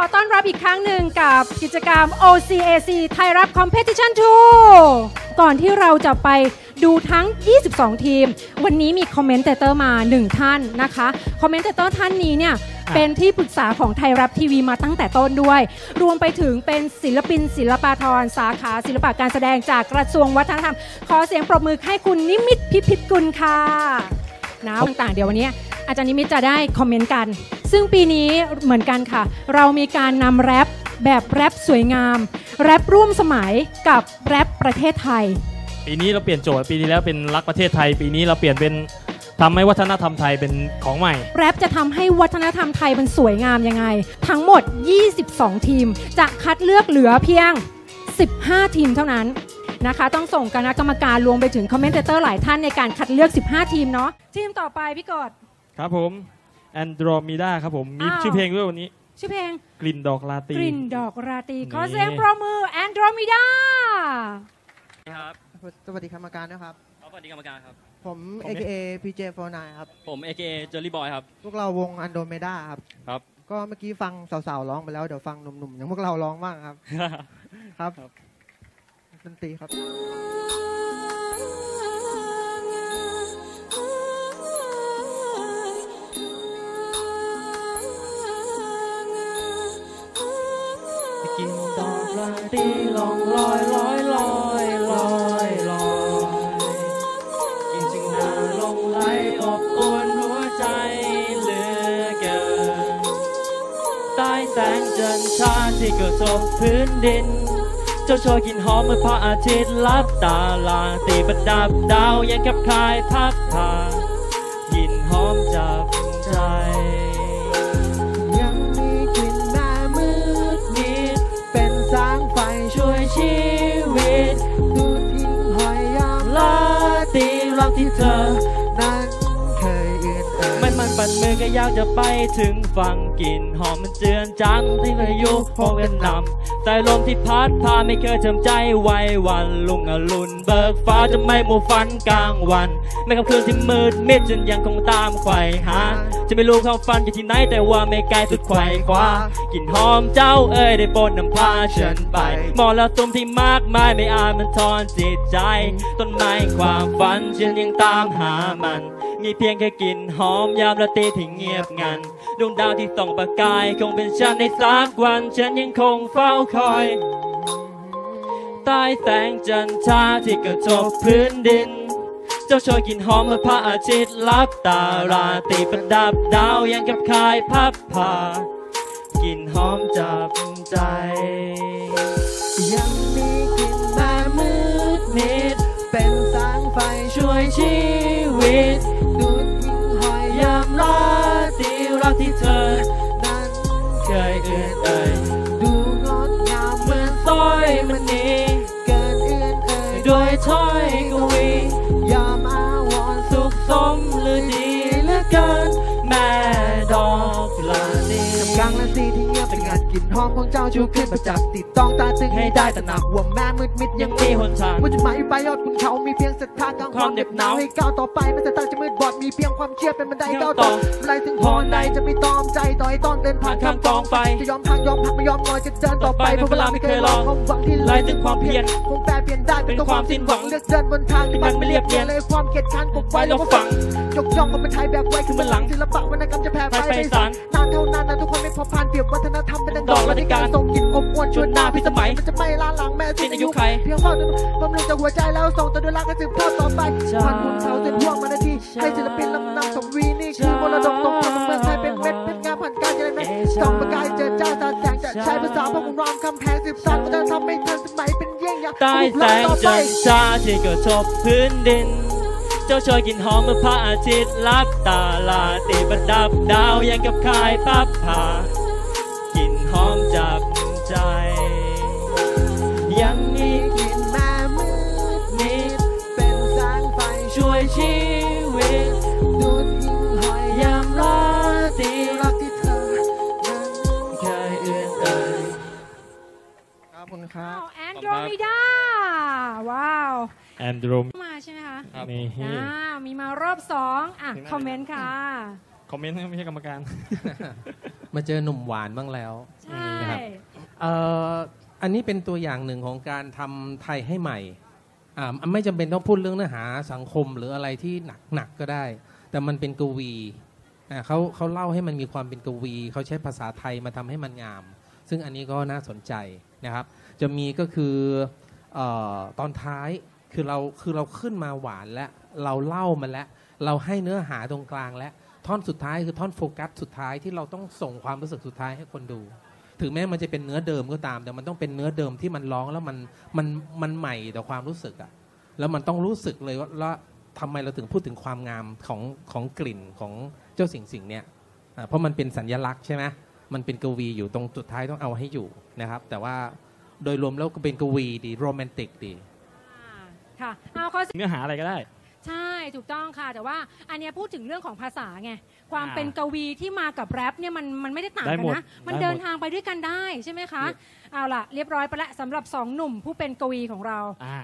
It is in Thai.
ขอต้อนรับอีกครั้งหนึ่งกับกิจกรรม OCAC ไทยแรป Competition 2 ก่อนที่เราจะไปดูทั้ง 22 ทีม วันนี้มี commentator มา 1 ท่านนะคะ commentator ท่านนี้เนี่ย เป็นที่ปรึกษาของไทยแรปทีวีมาตั้งแต่ต้นด้วย รวมไปถึงเป็นศิลปินศิลปาธรสาขาศิลปะการแสดงจากกระทรวงวัฒนธรรม ขอเสียงปรบมือให้คุณนิมิตพิพิธกุลค่ะนะต่างๆ เดี๋ยววันนี้อาจารย์นิมิตจะได้คอมเมนต์กัน ซึ่งปีนี้เหมือนกันค่ะ เรามีการนำแรปแบบแรปสวยงาม แรปร่วมสมัยกับรักประเทศไทย ปีนี้เราเปลี่ยนโจทย์ปีที่แล้วเป็นรักประเทศไทย ปีนี้เราเปลี่ยนเป็นทำให้วัฒนธรรมไทยเป็นของใหม่ แรปจะทำให้วัฒนธรรมไทยมันสวยงามยังไง ทั้งหมด 22 ทีม จะคัดเลือกเหลือเพียง 15 ทีมเท่านั้นนะคะ ต้องส่งคณะกรรมการรวมไปถึง commentator หลายท่านในการคัดเลือก 15 ทีมเนาะทีมต่อไปพี่กดครับผม Andromeda ครับผม มีอ้าว ชื่อเพลงด้วยวันนี้ ชื่อเพลงกลิ่นดอกลาตรี กลิ่นดอกราตรีนี่ขอเสียงปรบมือแอนโดรมิดา ครับสวัสดีกรรมการนะครับสวัสดีกรรมการครับผม AKA PJ49 ครับ ผม AKA Jelly Boy ครับ พวกเราวงอันโดเมดาครับ ครับ ก็เมื่อกี้ฟังสาวๆร้องไปแล้ว เดี๋ยวฟังหนุ่มๆ อย่างพวกเราร้องบ้างครับ ครับครับดนตรีครับ กินดอกลาตีลองลอยลอยลอยลอยลอยกินจึงนาลงไหลอบอุ่นหัวใจเหลือเกินใต้แสงจันทราที่เกิดศพพื้นดิน เจ้าโชยกินหอมเมื่อพระอาทิตย์ลับตาลาตีประดับดาวยังกับคายพับพา ตีรั นมันปั่นมือก็อยากจะไปถึงฝั่งกลิ่นหอมมันเจือนจังที่พายุโหมกันนำแต่ลมที่พัดพาไม่เคยทำใจไว้วันลุงอรุณเบิกฟ้าจะไม่มัวฝันกลางวันไม่กับคืนที่มืดมิดจนยังคงตามไขว่หาจะไม่รู้ความฝันอยู่ที่ไหนแต่ว่าไม่ไกลสุดไขว่คว้ากลิ่นหอมเจ้าเอ้ยได้ปรดนำพาฉันไปมองแล้วตุมที่มากมายไม่อาจมันทอนจิตใจต้นไม้ความฝันฉันยังตามหามัน มีเพียงแค่กลิ่นหอมยามราตรีที่เงียบงันดวงดาวที่ส่องประกาย คงเป็นฉันในสักวัน ฉันยังคงเฝ้าคอยใต้แสงจันทราที่กระทบพื้นดิน เจ้าโชยกลิ่นหอมเมื่อพระอาทิตย์ลับตาราตรีประดับดาวยังกับคายพับพากลิ่นหอมจับใจ ยังมีกลิ่นม่มืดนิด เป็นแสงไฟช่วยชีวิต นเอ่ย อมของเจ้าชูขึ้นประจักษ์ติดต้องตาตึงให้ได้ตระหนักว่าแม่มืดมิดยัยังงมีมีหนทางว่าจุดหมายปลายยอดคุณเขามีเพียงศรัทธากลางความเหน็บหนาวให้ก้าวต่อไปแม้แต่ตาจะมืดบอดมีเพียงความเชื่อเป็นบันไดก้าวต่อไรถึงพรใดจะไม่ตอมใจต่อให้ตอนเดินผ่านข้ามกองไฟจะยอมพังยอมพักไม่ยอมงอยจะเดินต่อไปเพราะเวลาไม่เคยรอความหวังที่ไล่ถึงความเพียรคงแปลเปลี่ยนได้เป็นความสิ้นหวังเลือกเดินบนทางที่มันไม่เรียบเรียงเลยความเกลียดชังกบไว้แล้วก็ฝัง ยกย่องความเป็นไทยแบบไว้คือมันหลังศิลปะวรรณกรรมจะแผ่ไปไปไปสาสารนานเท่านั้นนะทุกคนไม่พอผ่านเปรียบวัฒนธรรมเป็นดังดอกดอกรัรัชชกาการรทรงกินอบอวนชวนหน้าพิสมัยชวนหน้าพิสมัยมันจะไม่ล้าหลังแม่สิ้นอายุใครเพียงเฝ้าจนบำรุงจากหัวใจแล้วส่งตัวด้วยรักกันสืบทอดต่อไปใช่ผ่านคุณเขาเส้นห่วงมานาทีใช่ให้ศิลปินลำนำสมวีนี่คือมรดกตกทอดของเมืองไทยเป็นเม็ดเป็นงานผ่านการยังไงเอ๊ะส่องประกายเจอเจ้าตาแสงจะใช่ใช้ภาษาพระคุณรามคำแพงสืบสานวัฒนธรรมไม่ทันสมัยเป็นเยี่ยงอย่างใต้แสงจันทราที่กระทบพื้นดิน เจ้าโชยกลิ่นหอมเมื่อพระอาทิตย์ลับตาลาตีประดับดาวยังกับคายพับผากลิ่นหอมจับใจ ยังมีกลิ่นแม่มืดนิดเป็นแสงไฟช่วยชีวิตดูดทิ้งหอยยายามมราตรีรักที่เธอนั้นเคยเอื่นเอ่ยครับคุณครับ แอนโดรมิดา ว้าว Androm มาใช่ไหม คะครับนี่อ่ามีมารอบสองอะถึงไหนคอมเมนต์ค่ะ คอมเมนต์ไม่ใช่กรรมการ มาเจอหนุ่มหวานบ้างแล้วใช่นะครับเอ่ออันนี้เป็นตัวอย่างหนึ่งของการทำไทยให้ใหม่อ่าไม่จำเป็นต้องพูดเรื่องเนื้อหาสังคมหรืออะไรที่หนักหนักก็ได้ แต่มันเป็นกวีอ่าเขาเขาเล่าให้มันมีความเป็นกวีเขาใช้ภาษาไทยมาทำให้มันงาม ซึ่งอันนี้ก็น่าสนใจนะครับ จะมีก็คือเออตอนท้าย คือเราคือเราขึ้นมาหวานแล้ว เราเล่ามันแล้ว เราให้เนื้อหาตรงกลางแล้ว ท่อนสุดท้ายคือท่อนโฟกัสสุดท้ายที่เราต้องส่งความรู้สึกสุดท้ายให้คนดู ถึงแม้มันจะเป็นเนื้อเดิมก็ตาม แต่มันต้องเป็นเนื้อเดิมที่มันร้องแล้วมันมันมันใหม่ต่อความรู้สึกอะแล้วมันต้องรู้สึกเลยว่าแล้วทำไมเราถึงพูดถึงความงามของของกลิ่นของเจ้าสิ่งสิ่งเนี้ยเพราะมันเป็นสัญลักษณ์ใช่ไหมมันเป็นกวีอยู่ตรงสุดท้ายต้องเอาให้อยู่นะครับ แต่ว่าโดยรวมแล้วก็เป็นกวีดีโรแมนติกดี ค่ะเอาข้อเนื้อหาอะไรก็ได้ ใช่ถูกต้องค่ะ แต่ว่าอันเนี้ยพูดถึงเรื่องของภาษาไงความอ่าเป็นกวีที่มากับแรปเนี่ยมันมันไม่ได้ต่างได้กันหมดนะมันได้หมดเดินทางไปด้วยกันได้ใช่ไหมคะเอาล่ะเรียบร้อยไปละสำหรับสองหนุ่มผู้เป็นกวีของเรา อ่า